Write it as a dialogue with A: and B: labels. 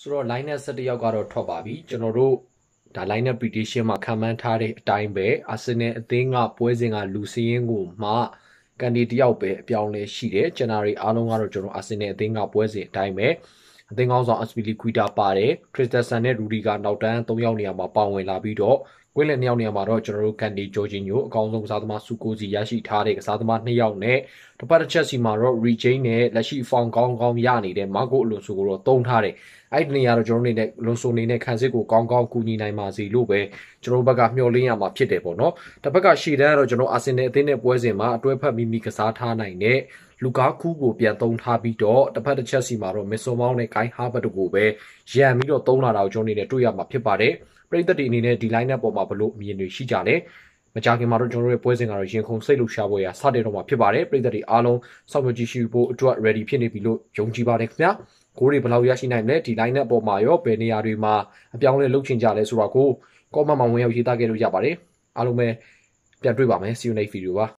A: ဆိုတော့ line နဲ့17ယောက်ကတော့ထွက်ပါပြီကျွန်တော်တို့ဒါ line နဲ့ prediction မှာခံမှန်းထားတဲ့အတိုင်းပဲအာဆင်နယ်အသင်းကပွဲစဉ်ကလူစည်းရင်းကိုမှကန်ဒီတယောက်ပဲအပြောင်းလဲရှိတယ်ဂျန်နာရီအားလုံးကတော့ကျွန်တော်အာဆင်နယ်အသင်းကပွဲစဉ်အတိုင်းပဲ အသင်းကောင်းဆောင်အစပီလီကွီတာပါတယ်ခရစ်စတဆန်နဲ့ရူဒီကနောက်တန်း၃ယောက်နေရာမှာပါဝင်လာပြီးတော့ကွင်းလည်နှစ်ယောက်နေရာမှာတော့ကျွန်တော်တို့ကန်ဒီဂျော်ဂျီညိုအကောင်းဆုံးကစားသမားစုကိုစီရရှိထားတဲ့ကစားသမား၂ယောက်နဲ့တစ်ပတ်တစ်ချက်စီမှာတော့ regain နဲ့လက်ရှိ form ကောင်းကောင်းရနေတဲ့မာကိုအလွန်ဆိုကိုတော့တုံးထားတယ်အဲ့ဒီနေရာတော့ကျွန်တော်တို့အနေနဲ့လွန်ဆိုနေနဲ့ခံစစ်ကိုကောင်းကောင်းကူညီနိုင်ပါစေလို့ပဲကျွန်တော်တို့ဘက်ကမျှော်လင့်ရမှာဖြစ်တယ်ပေါ့နော်တစ်ဘက်ကရှေ့တန်းကတော့ကျွန်တော်အာဆင်နယ်အသင်းနဲ့ပွဲစဉ်မှာအတွဲဖက်မိမိကစားထားနိုင်တဲ့ လူကာကူကိုပြန်သုံးထားပြီးတော့တစ်ဖက်တစ်ချက်စီမှာတော့မစ်ဆိုမောင်းနဲ့ဂိုင်းဟာဘတ်တို့ကိုပဲရန်ပြီးတော့သုံးလာတာကိုကျွန်တော်အနေနဲ့တွေ့ရမှာဖြစ်ပါတယ်ပရိသတ်တွေအနေနဲ့ဒီ line up ပေါ်မှာဘလို့အမြင်တွေရှိကြလဲမကြခင်မှာတော့ကျွန်တော်တို့ရဲ့ပွဲစဉ်ကတော့ရင်ခုန်စိတ်လှရှားပွဲရစတဲ့တော့မှာဖြစ်ပါတယ်ပရိသတ်တွေအားလုံးစောင့်မျှော်ကြည့်ရှုဖို့အတွက် ready ဖြစ်နေပြီလို့ယုံကြည်ပါတယ်ခင်ဗျာကိုတွေဘယ်လောက်ရရှိနိုင်မလဲဒီ line up ပေါ်မှာရောဘယ်နေရာတွေမှာအပြောင်းလဲလုပ်ချင်ကြလဲဆိုတာကို comment မှာဝင်ရောက်ရေးသားခဲ့လို့ရပါတယ်အားလုံးပဲပြန်တွေ့ပါမယ် see you next video ပါ